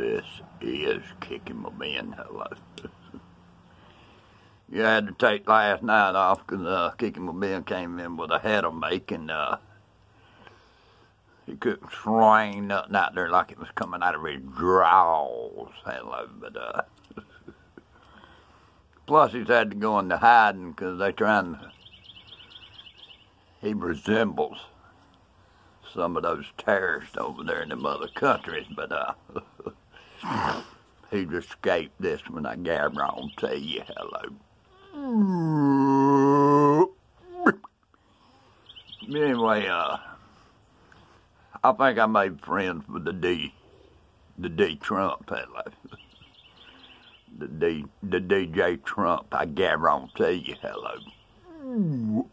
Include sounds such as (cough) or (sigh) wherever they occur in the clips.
This is kicking my man. Hello. (laughs) you had to take last night off because uh, kicking my man came in with a head of and uh, he couldn't swing nothing out there like it was coming out of his drawers. Hello, but uh, (laughs) plus he's had to go into hiding because they trying to. He resembles some of those terrorists over there in them other countries, but uh, (laughs) (sighs) he just escaped this when I got on. Tell you hello. (sniffs) Anyway, uh, I think I made friends with the D, the D Trump hello. The D, the DJ Trump. I. Tell you hello.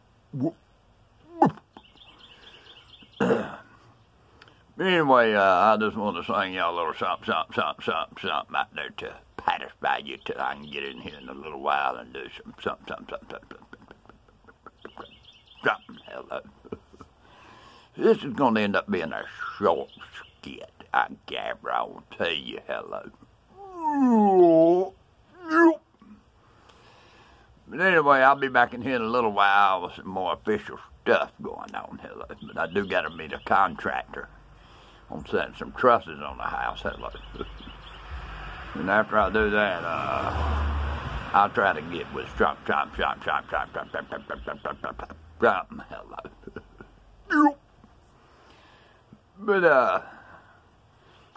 Anyway, uh, I just want to sing y'all a little something, something, something, something, something out there to satisfy you till I can get in here in a little while and do some something, something, something, something, something. Hello. This is going to end up being a short skit. I tell you hello. But anyway, I'll be back in here in a little while with some more official stuff going on. Hello. But I do got to meet a contractor on setting some trusses on the house. Hello. and after I do that, uh, I'll try to get with Trump, Trump, Trump, Trump, Trump, Trump, Trump, Trump, Trump, Trump, Trump, Trump, Trump. Hello. but uh,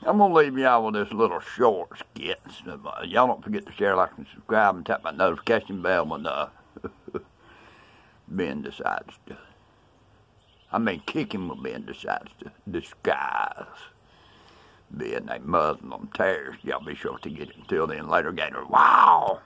I'm gonna leave y'all with this little short skit. Uh, y'all don't forget to share, like, and subscribe, and tap my notification bell when uh, Ben decides to. I mean, kicking Ben decides to disguise being a Muslim terrorist. Y'all be sure to get it until then. Later, Gator. Wow!